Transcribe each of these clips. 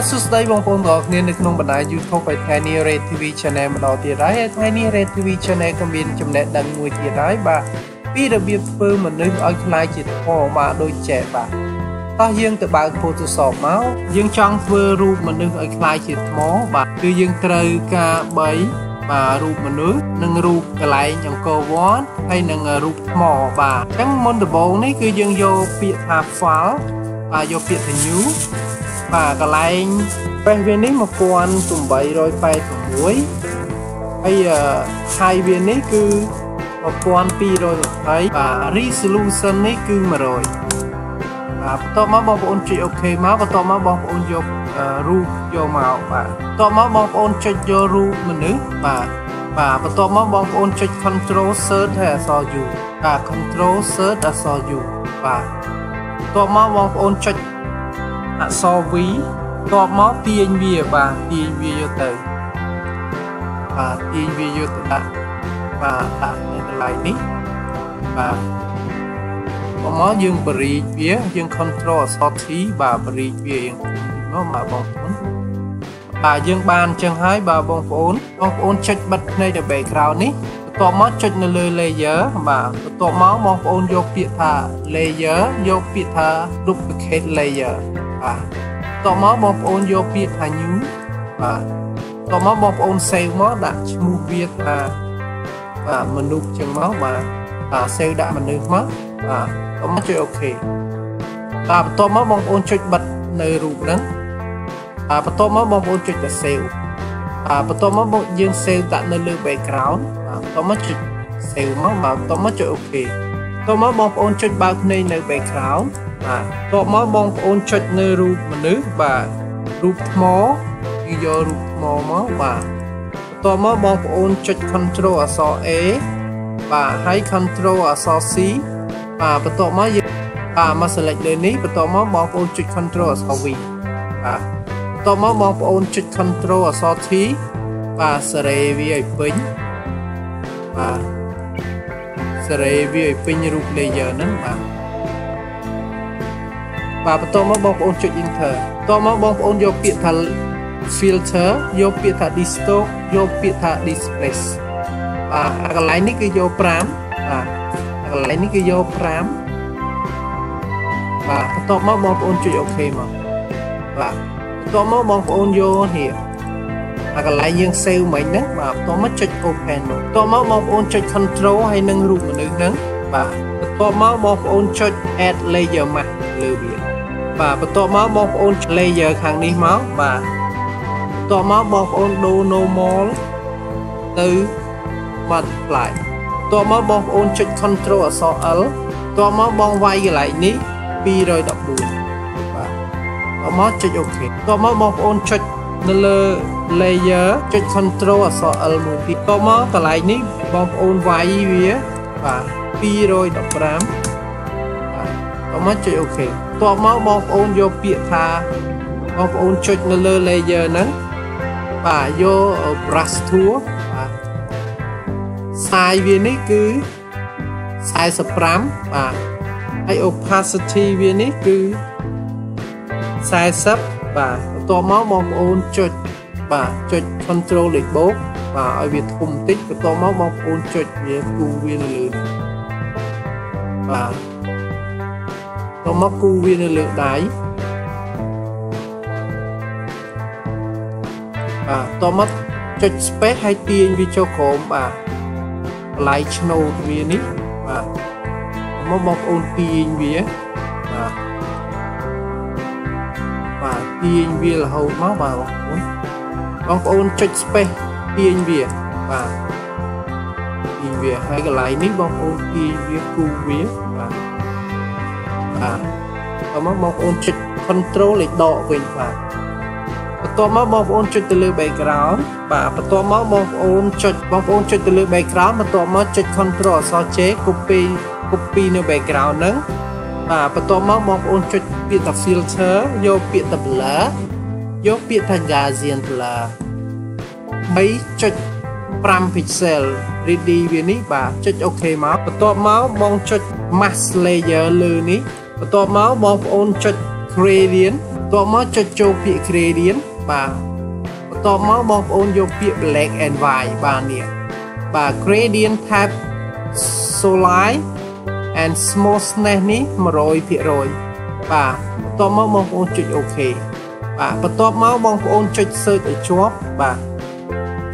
បាទសួស្តីបងប្អូនទាំងអស់គ្នានៅក្នុងបណ្ដាញ YouTube ហើយថ្ងៃនេះ Red TV Channel ម្ដងទៀតហើយហើយថ្ងៃនេះ Red TV Channel ក៏មានចំណេះដឹងមួយទៀតហើយបាទពីរបៀបធ្វើមនុស្សឲ្យខ្លាយជាថ្មបាទដូចចែបាទតោះយើងទៅបើក Photoshop មកយើងចង់ធ្វើរូបមនុស្សឲ្យខ្លាយជាថ្មបាទគឺយើងត្រូវការ3បាទរូបមនុស្សនិងរូបកន្លែងអង្គរវត្តហើយនិងរូបថ្មបាទអញ្ចឹងមុនដំបូងនេះគឺយើងយកពាក្យថា file បាទយកពាក្យថា new បាទកន្លែងពេះវានេះ1886ហើយហើយវានេះគឺ1220បាទ resolution នេះគឺ100បាទបន្ទាប់មកបងប្អូនចុច OK មកបន្ទាប់មកបងប្អូនយករូបយកមកបាទបន្ទាប់មកបងប្អូនចុចយករូបមនុស្សបាទបាទបន្ទាប់មកបងប្អូនចុច Control Search ហើយអក្សរ U បាទ Control Search អក្សរ U បាទបន្ទាប់មកបងប្អូនចុច អក្សរ V តបមកទាញវាបាទទាញវាយកទៅបាទទាញវាយកទៅដាក់បាទដាក់នៅកន្លែងនេះបាទបងមកយើងបរិយវាយើង control អក្សរ T បាទបរិយវាយើងមកបាទបងប្អូនបាទយើងបានអញ្ចឹងហើយបាទបងប្អូនបងប្អូនចុចបិទភ្នែកនៅ background នេះបន្ទាប់មកចុចនៅលើ layer បាទបន្ទាប់មកបងប្អូនយកពាក្យថា layer យកពាក្យថា duplicate layer បាទតមកបងប្អូនយកពាក្យថា new បាទតមកបងប្អូន save មកដាក់ឈ្មោះវាថាបាទមនុស្សចឹងមកបាទបាទ save ដាក់មនុស្សមកបាទតមកចុច OK បាទបន្ទាប់មកបងប្អូនចុចបិទនៅរូបហ្នឹងបាទបន្ទាប់មកបងប្អូនចុចតែ save បាទបន្ទាប់មកយើង save ដាក់នៅលើ background បាទបន្ទាប់មកចុច save មកបាទបន្ទាប់មកចុច OK បន្ទាប់មកបងប្អូនចុចបើកភ្នែកនៅ background បាទតបមកបងប្អូនចុចនៅរូបមនុស្សបាទរូបថ្មគឺយករូបថ្មមកបាទតបមកបងប្អូនចុច control អក្សរ A បាទហើយ control អក្សរ C បាទបន្ទាប់មកយើងបាទមក select លើនេះបន្ទាប់មកបងប្អូនចុច control អក្សរ V បាទបន្ទាប់មកបងប្អូនចុច control អក្សរ T បាទសេរីវាឲ្យពេញបាទ សេរីវាឲ្យពេញរូប layer ហ្នឹងបាទបាទបន្ទាប់មកបងប្អូនចុច enter បន្ទាប់មកបងប្អូនយកពាក្យថា filter យកពាក្យថា distort យកពាក្យថា displace បាទអាកន្លែងនេះគឺយក5បាទអាកន្លែងនេះគឺយក5បាទបន្ទាប់មកបងប្អូនចុច OK មកបាទបន្ទាប់មកបងប្អូនយកនេះ អាកន្លែងយើង save មិញហ្នឹងបាទបន្ទាប់មកចុច open មកបន្ទាប់មកបងប្អូនចុច control ហើយនឹងរូបមនុស្សហ្នឹងបាទបន្ទាប់មកបងប្អូនចុច add layer mask លើវាបាទបន្ទាប់មកបងប្អូន layer ខាងនេះមកបាទបន្ទាប់មកបងប្អូនដូរ normal ទៅ multiply បន្ទាប់មកបងប្អូនចុច control អក្សរ L បន្ទាប់មកបងវាយកន្លែងនេះ214បាទបន្ទាប់មកចុច OK បន្ទាប់មកបងប្អូនចុចនៅលើ layer ចុច control អក្សរ L មួយទៀតបន្ទាប់មកកន្លែងនេះបងប្អូនវាយវាបាទ215បាទបន្ទាប់មកចុច OK បន្ទាប់មកបងប្អូនយកពាក្យថាបងប្អូនចុចនៅលើ layer ហ្នឹងបាទយក brush tool បាទសាយវានេះគឺ45បាទហើយ opacity វានេះគឺ40បាទបន្ទាប់មកបងប្អូនចុច បាទចុច control លេខបូកបាទឲ្យវាធំបន្តិចបន្ទាប់មកបងប្អូនចុចវាគូវានៅលើបាទទៅមកគូវានៅលើដៃបាទតមកចុច space ហើយទាញវាចូលក្រោមបាទកន្លែងឆ្នូតវានេះបាទមកបងប្អូនទាញវាបាទបាទទាញវារហូតមកបាទបងប្អូន បងប្អូនចុច space ទាញវាបាទទាញវាហើយកន្លែងនេះបងប្អូនទាញវាគូវាបាទបាទតមកបងប្អូនចុច control លេខដកវិញបាទបន្ទាប់មកបងប្អូនចុចទៅលើ background បាទបន្ទាប់មកបងប្អូនចុចបងប្អូនចុចទៅលើ background បន្ទាប់មកចុច control អក្សរ J copy copy នៅ background ហ្នឹងបាទបន្ទាប់មកបងប្អូនចុចពាក្យថា filter យកពាក្យថា blur យកពាក្យថា Gaussian blur 3ចុច5 pixel ready វានេះបាទចុច OK មកបន្ទាប់មកបងចុច mask layer លើនេះបន្ទាប់មកបងប្អូនចុច gradient បន្ទាប់មកចុចចូលពាក្យ gradient បាទបន្ទាប់មកបងប្អូនយកពាក្យ black and white បាទនេះបាទ gradient type solid and smoothness នេះ100%បាទបន្ទាប់មកបងប្អូនចុច OK បាទបន្ទាប់មកបងប្អូនចុច search ឲ្យជាប់បាទ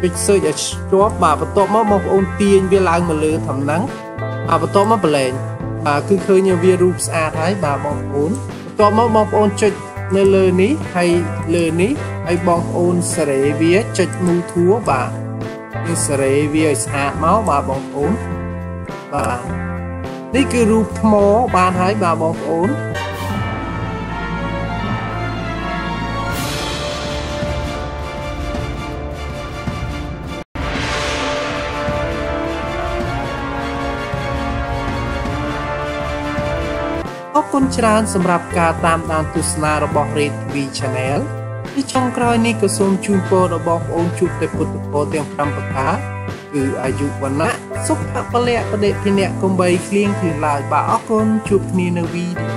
ចុច search ឲ្យជាប់បាទបន្ទាប់មកបងប្អូនទាញវាឡើងមកលើធំហ្នឹងបាទបន្ទាប់មកប្រឡែងបាទគឺឃើញវារូបស្អាតហើយបាទបងប្អូនបន្ទាប់មកបងប្អូនចុចនៅលើនេះហើយលើនេះហើយបងប្អូនសេរីវាចុច move to បាទនេះសេរីវាឲ្យស្អាតមកបាទបងប្អូនបាទនេះគឺរូបថ្មបានហើយបាទបងប្អូន គុណច្រើនសម្រាប់ការតាមដានទស្សនារបស់ Red TV Channel ទីចុងក្រោយនេះក៏សូមជូនពរដល់បងប្អូនជួបតែពុទ្ធពរទាំង5ប្រការគឺអាយុវណ្ណៈសុខៈពលៈបដិភិនៈកំបីគ្លៀងគ្លៀងឡើយបាទអរគុណជួបគ្នានៅវីដេអូ